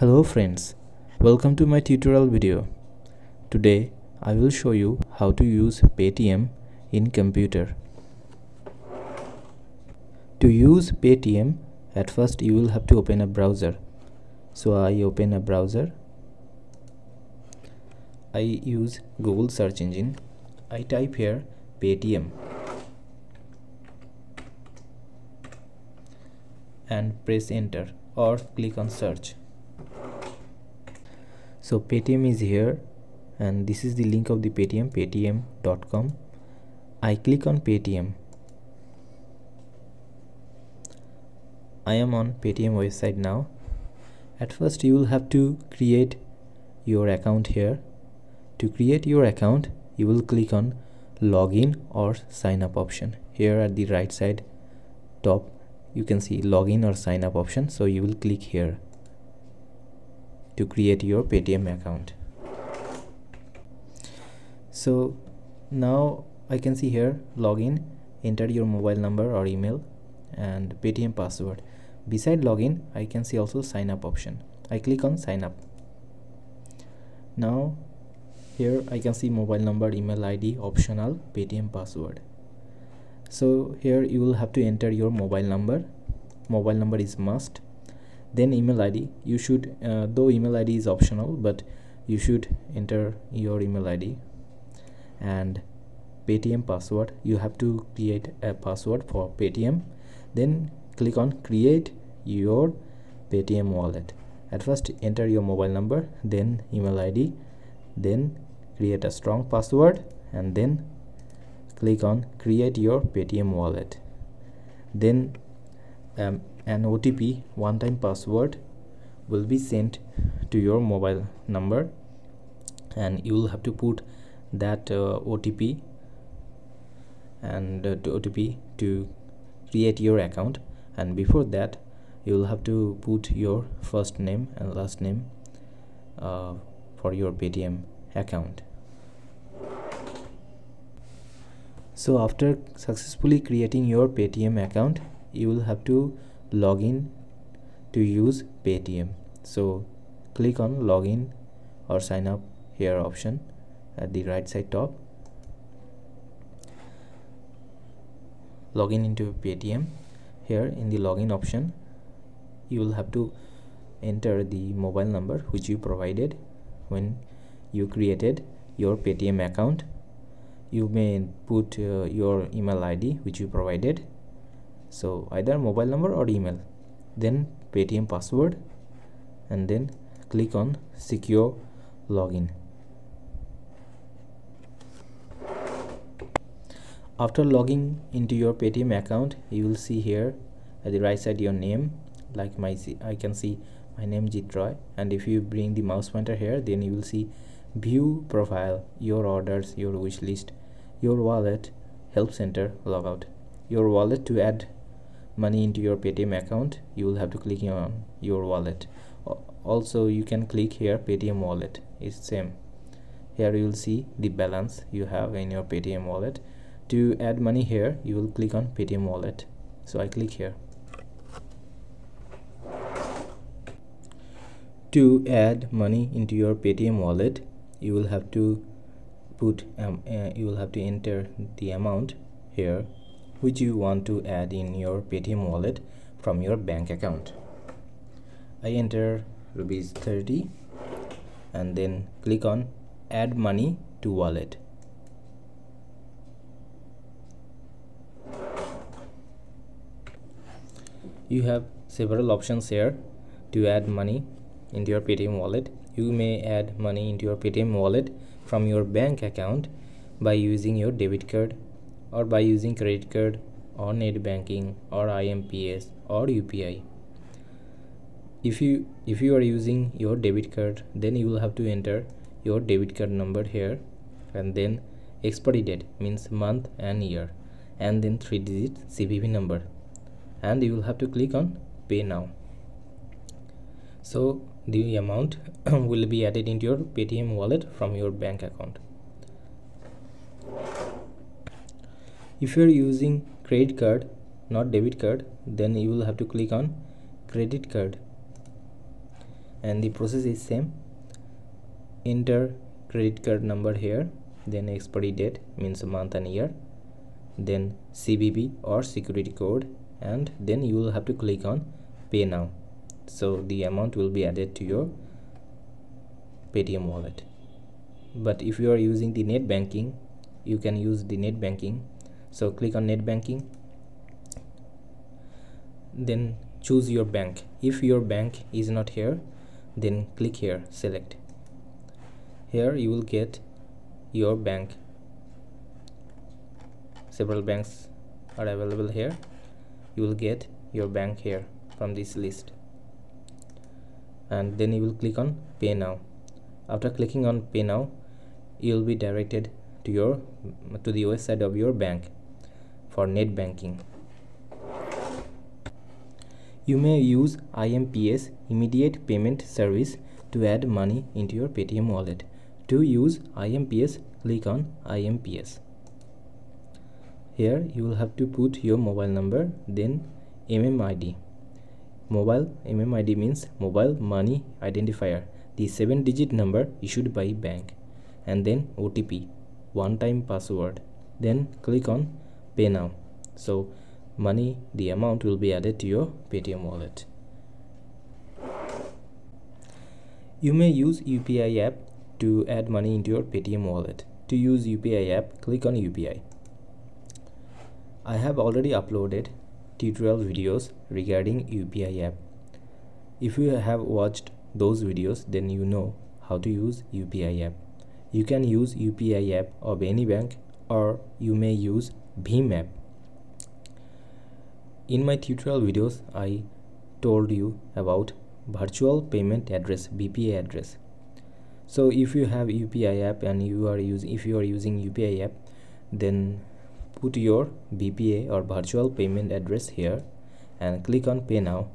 Hello friends, welcome to my tutorial video. Today I will show you how to use Paytm in computer. To use Paytm, at first you will have to open a browser. So I open a browser. I use Google search engine. I type here Paytm and press enter or click on search so paytm is here and this is the link of the paytm paytm.com i click on paytm. I am on paytm website now. At first you will have to create your account here. To create your account you will click on login or sign up option. Here at the right side top you can see login or sign up option. So you will click here to create your paytm account. So now i can see here login enter your mobile number or email and paytm password. Beside login i can see also sign up option. I click on sign up. Now here i can see mobile number email id optional paytm password. So here you will have to enter your mobile number. Mobile number is must then email id you should uh, though email id is optional but you should enter your email id and paytm password. You have to create a password for paytm. Then click on create your paytm wallet. At first enter your mobile number then email id then create a strong password and then click on create your paytm wallet. Then um, an otp one time password will be sent to your mobile number. And you will have to put that uh, otp and uh, otp to create your account. And before that you will have to put your first name and last name uh, for your paytm account. So after successfully creating your paytm account you will have to log in to use paytm. So click on login or sign up here option at the right side top. Login into paytm. Here in the login option you will have to enter the mobile number which you provided when you created your paytm account. You may put uh, your email id which you provided so either mobile number or email. Then paytm password and then click on secure login. After logging into your paytm account you will see here at the right side your name. Like my i can see my name Jit Roy and if you bring the mouse pointer here then you will see view profile your orders your wish list your wallet help center logout. Your wallet to add money into your paytm account you will have to click on your wallet. Also you can click here paytm wallet. It's same. Here you will see the balance you have in your paytm wallet. To add money here you will click on paytm wallet. So i click here. To add money into your paytm wallet you will have to put um, uh, you will have to enter the amount here which you want to add in your paytm wallet from your bank account. I enter rupees 30 and then click on add money to wallet. You have several options here to add money into your paytm wallet. You may add money into your paytm wallet from your bank account by using your debit card or by using credit card or net banking or IMPS or UPI if you if you are using your debit card then you will have to enter your debit card number here and then expiry date means month and year and then three digit CVV number. And you will have to click on pay now. So the amount will be added into your paytm wallet from your bank account if you are using credit card not debit card then you will have to click on credit card. And the process is same. Enter credit card number here then expiry date means month and year then CVV or security code and then you will have to click on pay now. So the amount will be added to your Paytm wallet. But if you are using the net banking you can use the net banking so click on net banking. Then choose your bank. If your bank is not here then click here select. Here you will get your bank. Several banks are available here. You will get your bank here from this list. And then you will click on pay now. After clicking on pay now you will be directed to your to the website of your bank for net banking you may use IMPS immediate payment service to add money into your Paytm wallet to use IMPS, click on IMPS. Here you will have to put your mobile number then MMID. Mobile MMID means mobile money identifier, the 7 digit number issued by bank and then OTP, one time password. Then click on pay now. So money the amount will be added to your Paytm wallet. You may use UPI app to add money into your Paytm wallet. To use UPI app, click on UPI. I have already uploaded tutorial videos regarding UPI app. If you have watched those videos, then you know how to use UPI app. You can use UPI app of any bank or you may use App. In my tutorial videos, I told you about virtual payment address VPA address so if you have UPI app and you are using if you are using UPI app then put your VPA or virtual payment address here and click on pay now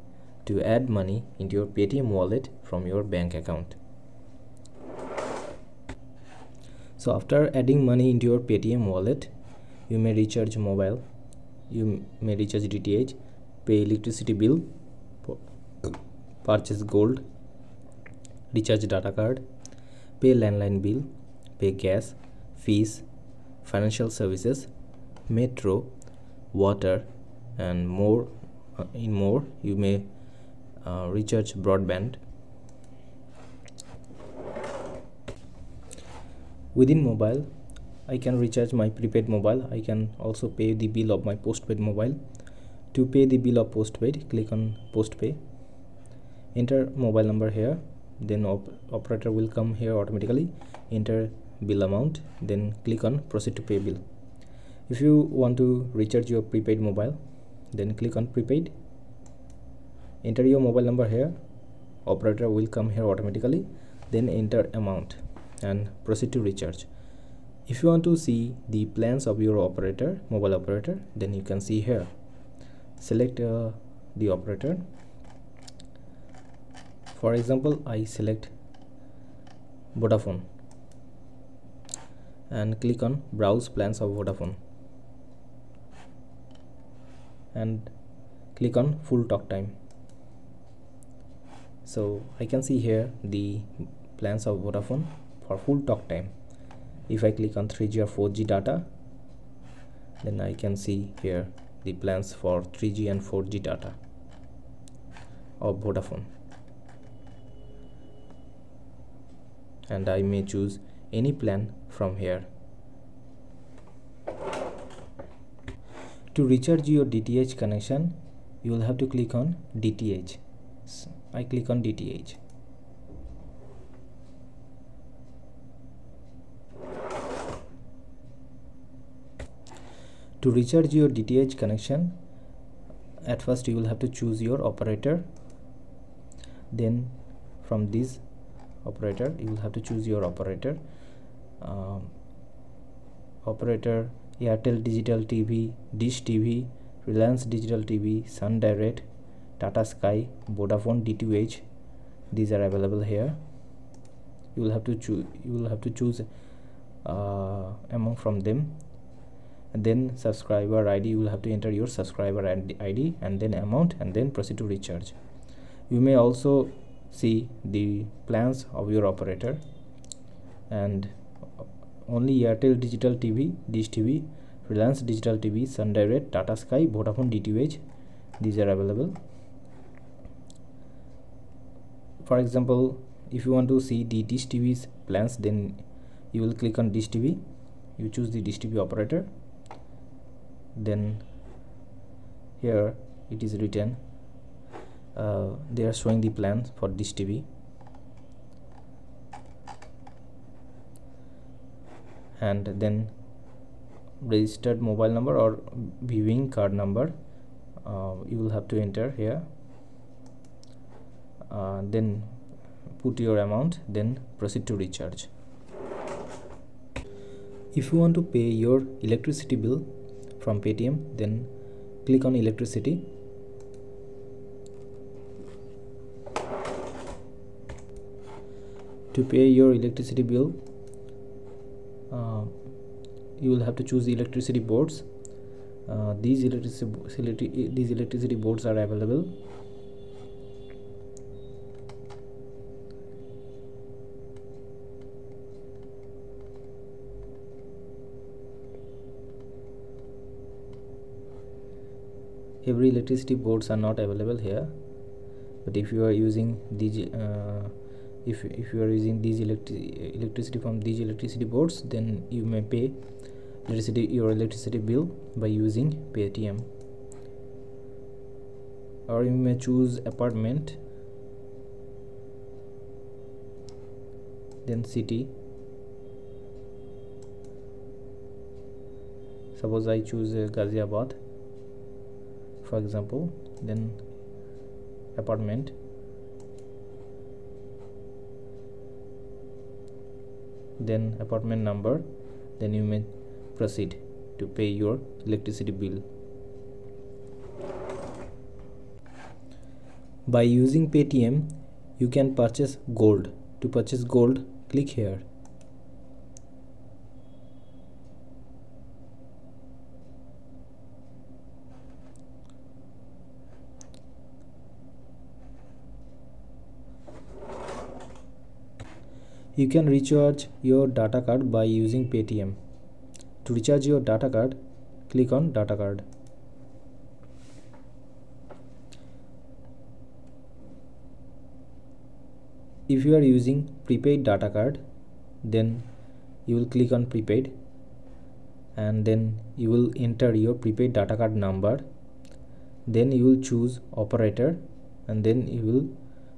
to add money into your Paytm wallet from your bank account so after adding money into your Paytm wallet you may recharge mobile. You may recharge DTH pay electricity bill. Purchase gold. Recharge data card. Pay landline bill. Pay gas fees financial services metro water and more uh, in more you may uh, recharge broadband. Within mobile I can recharge my prepaid mobile. I can also pay the bill of my postpaid mobile. To pay the bill of postpaid click on postpay. Enter mobile number here. Then op operator will come here automatically. Enter bill amount. Then click on proceed to pay bill. If you want to recharge your prepaid mobile then click on prepaid. Enter your mobile number here. Operator will come here automatically. Then enter amount and proceed to recharge if you want to see the plans of your operator mobile operator then you can see here. Select uh, the operator. For example I select Vodafone and click on browse plans of Vodafone. And click on full talk time. So I can see here the plans of Vodafone for full talk time if I click on 3G or 4G data then I can see here the plans for 3G and 4G data of Vodafone and I may choose any plan from here. To recharge your DTH connection, you will have to click on DTH. So I click on DTH. To recharge your DTH connection, at first you will have to choose your operator. Then from this operator you will have to choose your operator. Um, operator Airtel Digital TV Dish TV Reliance Digital TV Sun Direct Tata Sky Vodafone D2H these are available here. You will have to choose you will have to choose uh, among from them and then subscriber id you will have to enter your subscriber id and then amount and then proceed to recharge. You may also see the plans of your operator and only Airtel Digital TV, Dish TV, Reliance Digital TV, Sun Direct, Tata Sky, Vodafone DTH these are available. For example if you want to see the Dish TV's plans then you will click on Dish TV you choose the Dish TV operator then here it is written uh, they are showing the plans for Dish TV and then registered mobile number or viewing card number uh, you will have to enter here. Uh, then put your amount then proceed to recharge. If you want to pay your electricity bill from paytm then click on electricity. To pay your electricity bill uh, you will have to choose the electricity boards. Uh, these electricity these electricity boards are available every electricity boards are not available here. But if you are using these uh, if, if you are using these electri electricity from these electricity boards then you may pay electricity your electricity bill by using paytm. Or you may choose apartment then city. Suppose i choose uh, ghaziabad for example then apartment. Then apartment number then you may proceed to pay your electricity bill. By using paytm you can purchase gold. To purchase gold click here You can recharge your data card by using Paytm. To recharge your data card, click on data card. If you are using prepaid data card, then you will click on prepaid and then you will enter your prepaid data card number then you will choose operator and then you will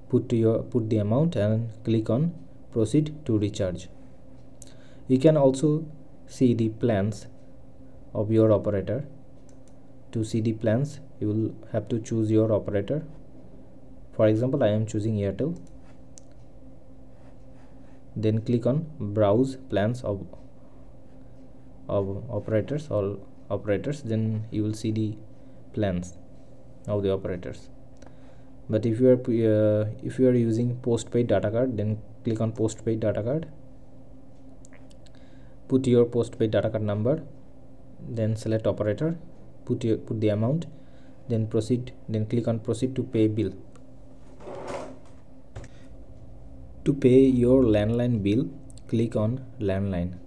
put your put the amount and click on proceed to recharge. You can also see the plans of your operator. To see the plans you will have to choose your operator. For example i am choosing airtel. Then click on browse plans of of operators or operators. Then you will see the plans of the operators. But if you are uh, if you are using postpaid data card then click on postpaid data card. Put your postpaid data card number then select operator put your put the amount then proceed then click on proceed to pay bill. To pay your landline bill click on landline.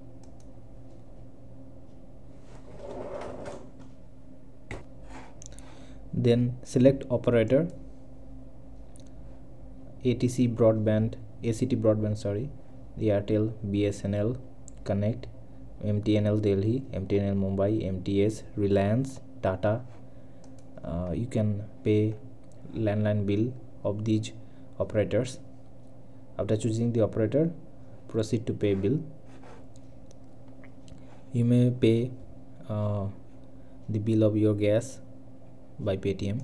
Then select operator ATC broadband ACT broadband sorry the Airtel BSNL Connect MTNL Delhi MTNL Mumbai MTS Reliance Tata. Uh, you can pay landline bill of these operators. After choosing the operator proceed to pay bill. You may pay uh, the bill of your gas by paytm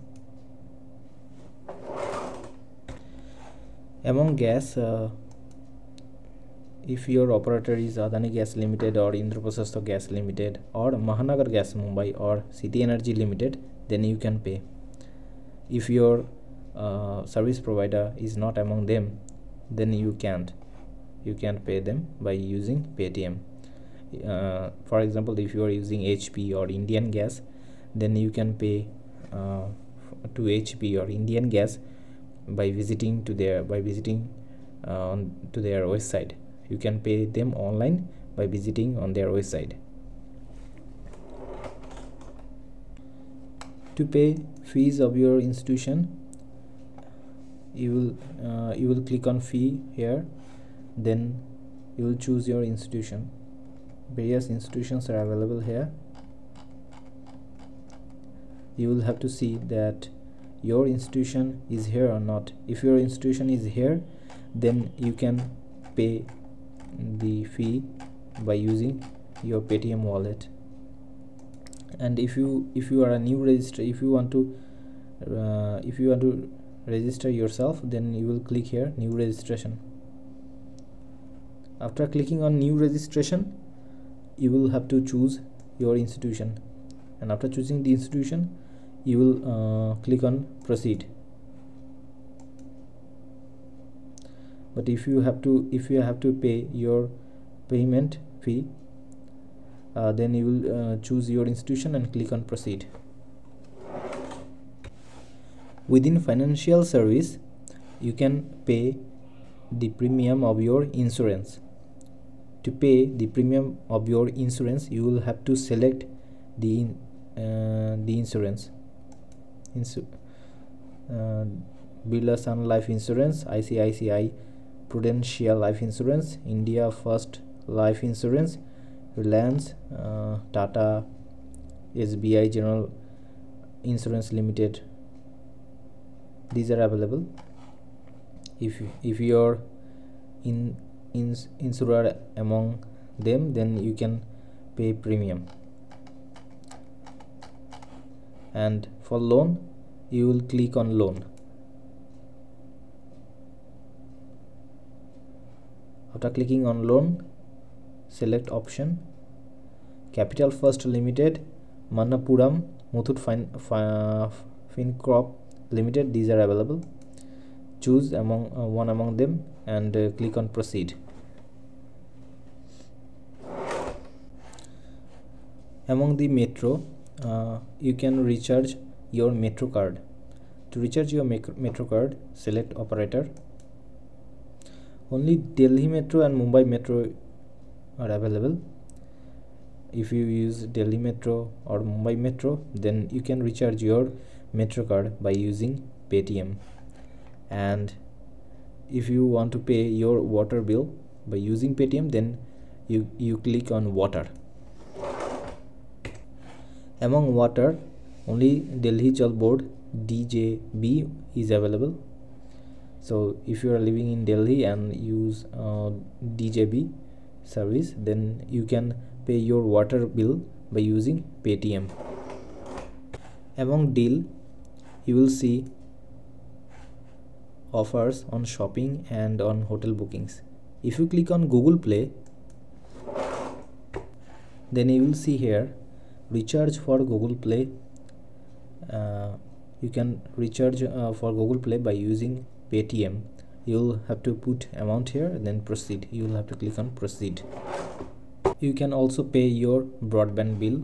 among gas uh, if your operator is Adani Gas Limited or Indraprastha Gas Limited or Mahanagar Gas Mumbai or City Energy Limited then you can pay. If your uh, service provider is not among them then you can't. You can't pay them by using Paytm. Uh, for example if you are using HP or Indane gas then you can pay uh, to HP or Indane gas by visiting to their by visiting uh, to their website. You can pay them online by visiting on their website. To pay fees of your institution you will uh, you will click on fee here then you will choose your institution. Various institutions are available here. You will have to see that your institution is here or not. If your institution is here then you can pay the fee by using your paytm wallet. And if you if you are a new register if you want to uh, if you want to register yourself then you will click here new registration. After clicking on new registration you will have to choose your institution. And after choosing the institution you will uh, click on proceed. But if you have to if you have to pay your payment fee uh, then you will uh, choose your institution and click on proceed. Within financial service you can pay the premium of your insurance. To pay the premium of your insurance you will have to select the uh, the insurance Insu uh, Birla Sun Life Insurance ICICI Prudential Life Insurance India First Life Insurance Reliance uh, Tata SBI General Insurance Limited. These are available. If if you're in, in insurer among them then you can pay premium. And for loan you will click on loan. After clicking on loan select option capital first limited manappuram muthoot fin, fincorp limited these are available. Choose among uh, one among them and uh, click on proceed. Among the metro uh, you can recharge your metro card. To recharge your metro card select operator. Only delhi metro and mumbai metro are available. If you use Delhi Metro or Mumbai Metro then you can recharge your Metro card by using Paytm. And if you want to pay your water bill by using Paytm then you you click on water. Among water only Delhi Jal Board DJB is available. So if you are living in Delhi and use uh, DJB service then you can pay your water bill by using Paytm. Among deal you will see offers on shopping and on hotel bookings. If you click on Google Play then you will see here recharge for Google Play you can recharge uh, for Google Play by using Paytm. You'll have to put amount here then proceed. You'll have to click on proceed. You can also pay your broadband bill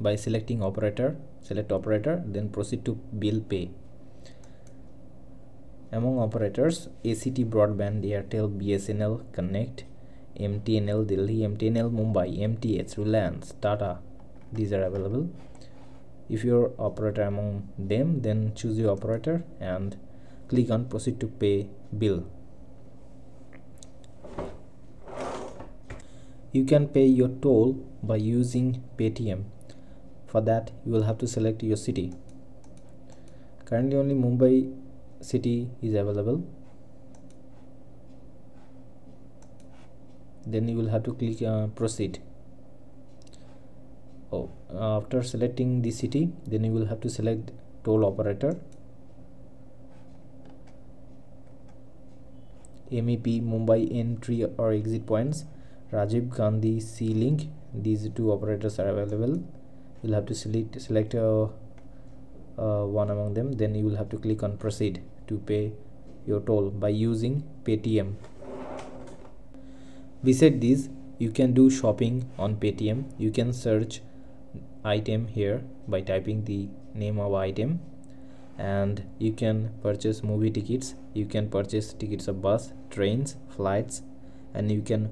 by selecting operator select operator then proceed to bill pay. Among operators ACT broadband Airtel BSNL Connect MTNL Delhi MTNL Mumbai MTH Reliance Tata these are available if your operator among them then choose your operator and click on proceed to pay bill. You can pay your toll by using paytm. For that you will have to select your city. Currently only mumbai city is available. Then you will have to click uh, proceed oh after selecting the city then you will have to select toll operator. MEP Mumbai entry or exit points. Rajiv Gandhi Sea Link these two operators are available. You'll have to select select uh, uh, one among them. Then you will have to click on proceed to pay your toll by using Paytm. Beside this you can do shopping on Paytm. You can search item here by typing the name of item. And you can purchase movie tickets. You can purchase tickets of bus trains flights and you can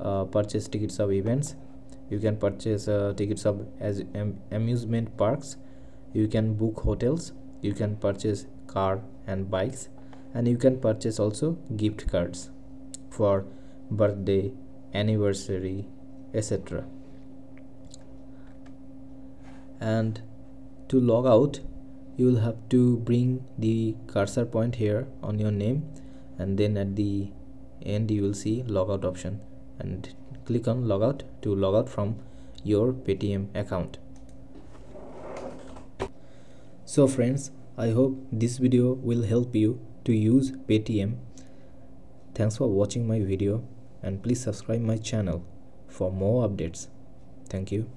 uh, purchase tickets of events. You can purchase uh, tickets of as am amusement parks. You can book hotels. You can purchase car and bikes. And you can purchase also gift cards for birthday anniversary etc and to log out you will have to bring the cursor point here on your name. And then at the end you will see logout option. And click on logout to log out from your paytm account. So friends i hope this video will help you to use paytm. Thanks for watching my video. And please subscribe my channel for more updates. Thank you